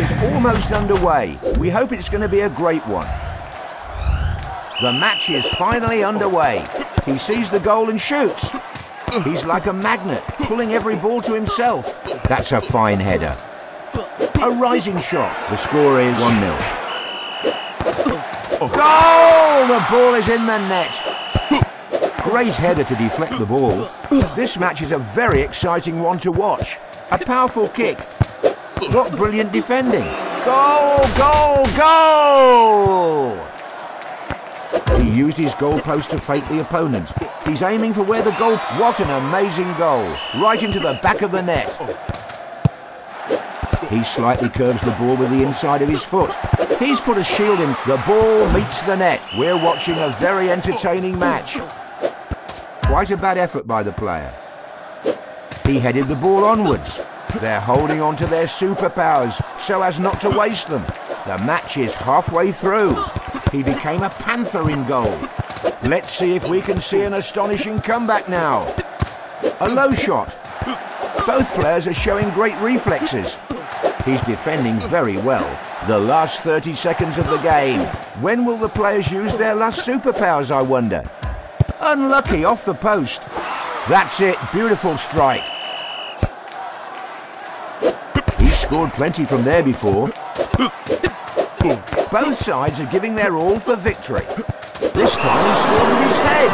Is almost underway. We hope it's going to be a great one. The match is finally underway. He sees the goal and shoots. He's like a magnet, pulling every ball to himself. That's a fine header. A rising shot. The score is 1-0. Goal! The ball is in the net. Great header to deflect the ball. This match is a very exciting one to watch. A powerful kick. What brilliant defending. Goal, goal, goal! He used his goalpost to fake the opponent. He's aiming for where the goal... What an amazing goal. Right into the back of the net. He slightly curves the ball with the inside of his foot. He's put a shield in. The ball meets the net. We're watching a very entertaining match. Quite a bad effort by the player. He headed the ball onwards. They're holding on to their superpowers so as not to waste them. The match is halfway through. He became a panther in goal. Let's see if we can see an astonishing comeback now. A low shot. Both players are showing great reflexes. He's defending very well. The last 30 seconds of the game. When will the players use their last superpowers, I wonder? Unlucky off the post. That's it. Beautiful strike. Scored plenty from there before. Both sides are giving their all for victory. This time he scored with his head.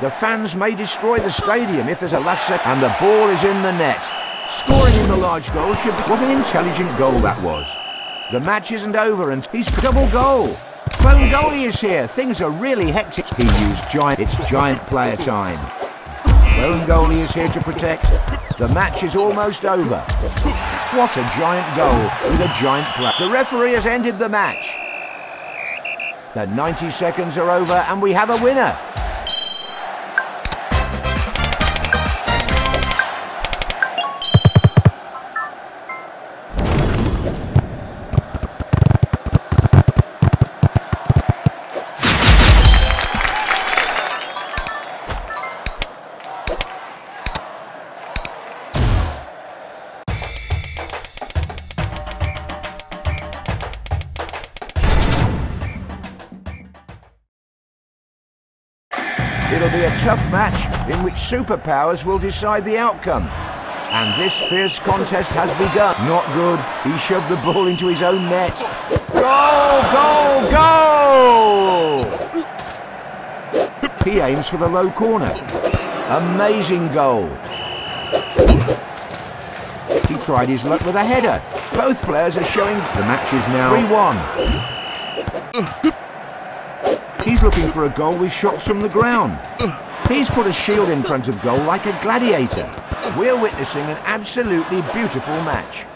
The fans may destroy the stadium if there's a last second. And the ball is in the net. Scoring in the large goal should be... What an intelligent goal that was. The match isn't over and he's double goal. Clone goalie is here. Things are really hectic. He used giant... It's giant player time. Clone goalie is here to protect. The match is almost over. What a giant goal with a giant player. The referee has ended the match. The 90 seconds are over and we have a winner. It'll be a tough match in which superpowers will decide the outcome. And this fierce contest has begun. Not good. He shoved the ball into his own net. Goal! Goal! Goal! He aims for the low corner. Amazing goal. He tried his luck with a header. Both players are showing... The match is now 3-1. He's looking for a goal with shots from the ground. He's put a shield in front of goal like a gladiator. We're witnessing an absolutely beautiful match.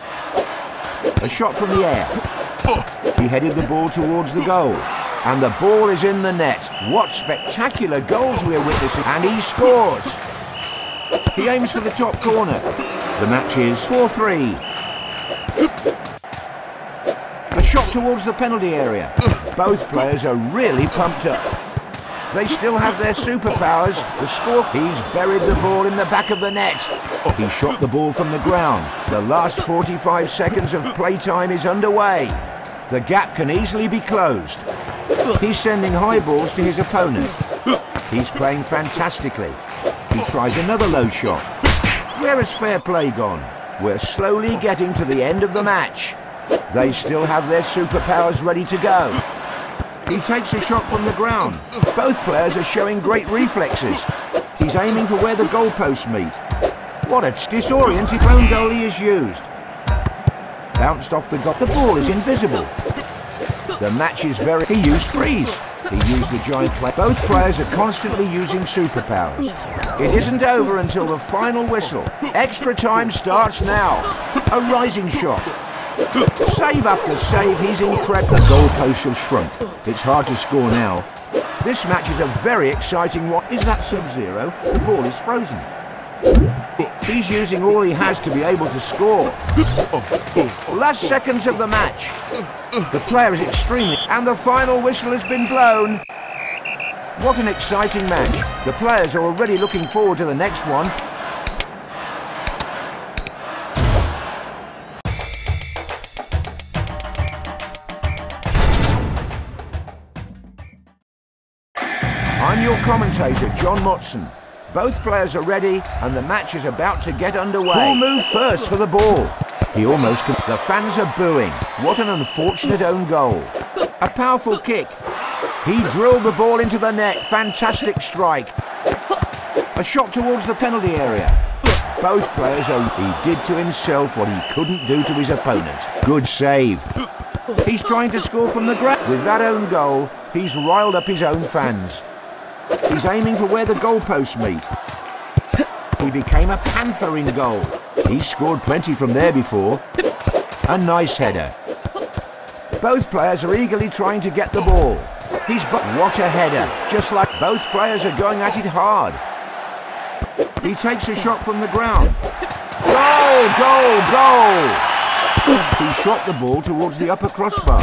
A shot from the air. He headed the ball towards the goal. And the ball is in the net. What spectacular goals we're witnessing. And he scores. He aims for the top corner. The match is 4-3. A shot towards the penalty area. Both players are really pumped up. They still have their superpowers. The score, he's buried the ball in the back of the net. He shot the ball from the ground. The last 45 seconds of playtime is underway. The gap can easily be closed. He's sending high balls to his opponent. He's playing fantastically. He tries another low shot. Where has fair play gone? We're slowly getting to the end of the match. They still have their superpowers ready to go. He takes a shot from the ground. Both players are showing great reflexes. He's aiming for where the goalposts meet. What a disoriented lone goalie is used. Bounced off the goal. The ball is invisible. The match is very... He used freeze. He used the giant play. Both players are constantly using superpowers. It isn't over until the final whistle. Extra time starts now. A rising shot. Save after save, he's incredible. The goalposts have shrunk. It's hard to score now. This match is a very exciting one. Is that Sub-Zero? The ball is frozen. He's using all he has to be able to score. Last seconds of the match. The player is extremely... And the final whistle has been blown. What an exciting match. The players are already looking forward to the next one. Commentator, John Motson. Both players are ready and the match is about to get underway. Who'll move first for the ball? He almost... The fans are booing. What an unfortunate own goal. A powerful kick. He drilled the ball into the net. Fantastic strike. A shot towards the penalty area. Both players are... He did to himself what he couldn't do to his opponent. Good save. He's trying to score from the ground. With that own goal, he's riled up his own fans. He's aiming for where the goalposts meet. He became a panther in goal. He's scored plenty from there before. A nice header. Both players are eagerly trying to get the ball. He's but what a header. Just like both players are going at it hard. He takes a shot from the ground. Goal, goal, goal! He shot the ball towards the upper crossbar.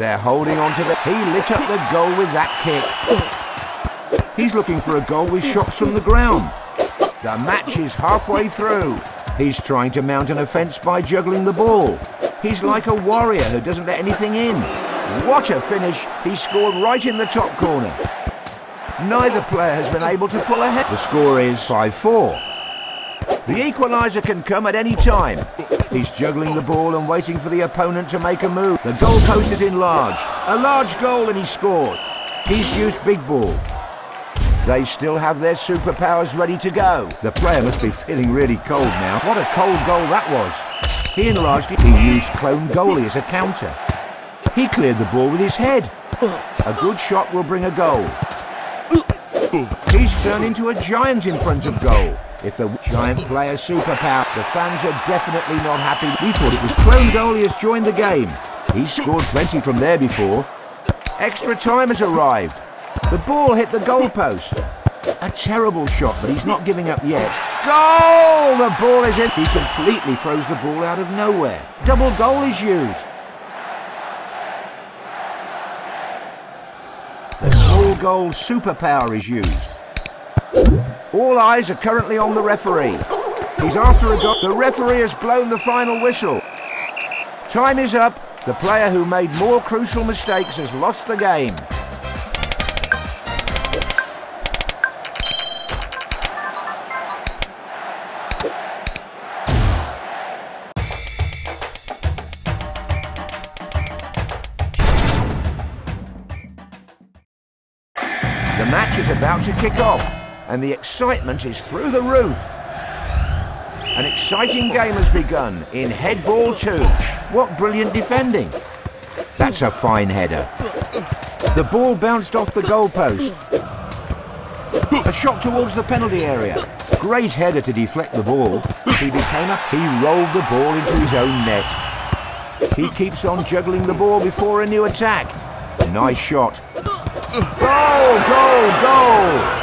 They're holding on to the... He lit up the goal with that kick. He's looking for a goal with shots from the ground. The match is halfway through. He's trying to mount an offence by juggling the ball. He's like a warrior who doesn't let anything in. What a finish. He scored right in the top corner. Neither player has been able to pull ahead. The score is 5-4. The equaliser can come at any time. He's juggling the ball and waiting for the opponent to make a move. The goalpost is enlarged. A large goal and he scored. He's used big ball. They still have their superpowers ready to go. The player must be feeling really cold now. What a cold goal that was. He enlarged it. He used clone goalie as a counter. He cleared the ball with his head. A good shot will bring a goal. He's turned into a giant in front of goal. If the giant player superpower, the fans are definitely not happy. We thought it was Clone Goalie has joined the game. He's scored plenty from there before. Extra time has arrived. The ball hit the goalpost. A terrible shot, but he's not giving up yet. Goal! The ball is in. He completely throws the ball out of nowhere. Double goal is used. The small goal superpower is used. All eyes are currently on the referee. He's after a goal. The referee has blown the final whistle. Time is up. The player who made more crucial mistakes has lost the game. The match is about to kick off and the excitement is through the roof. An exciting game has begun in headball 2. What brilliant defending. That's a fine header. The ball bounced off the goalpost. A shot towards the penalty area. Great header to deflect the ball. He became a... He rolled the ball into his own net. He keeps on juggling the ball before a new attack. Nice shot. Goal, goal, goal!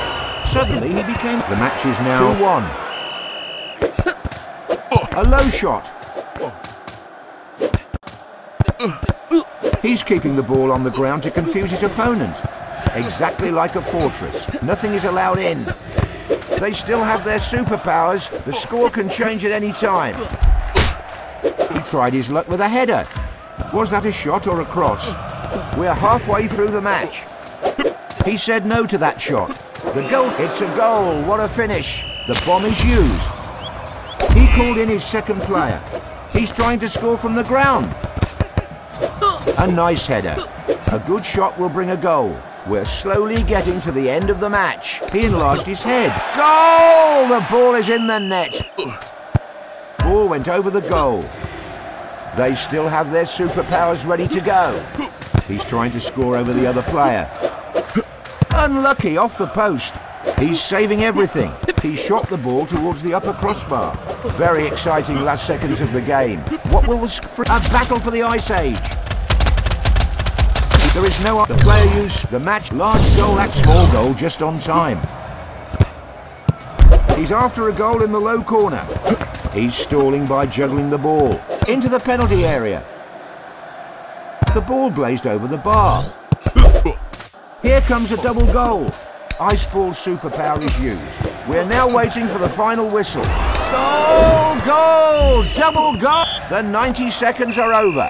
Suddenly he became... The match is now 2-1. A low shot. He's keeping the ball on the ground to confuse his opponent. Exactly like a fortress. Nothing is allowed in. They still have their superpowers. The score can change at any time. He tried his luck with a header. Was that a shot or a cross? We're halfway through the match. He said no to that shot. The goal, it's a goal, what a finish. The bomb is used. He called in his second player. He's trying to score from the ground. A nice header. A good shot will bring a goal. We're slowly getting to the end of the match. He enlarged his head. Goal! The ball is in the net. Ball went over the goal. They still have their superpowers ready to go. He's trying to score over the other player. Unlucky off the post. He's saving everything. He shot the ball towards the upper crossbar. Very exciting last seconds of the game. What will the... A battle for the Ice Age. There is no... The player used the match. Large goal, that small goal, just on time. He's after a goal in the low corner. He's stalling by juggling the ball. Into the penalty area. The ball blazed over the bar. Here comes a double goal. Ice Ball superpower is used. We're now waiting for the final whistle. Goal! Goal! Double goal! The 90 seconds are over.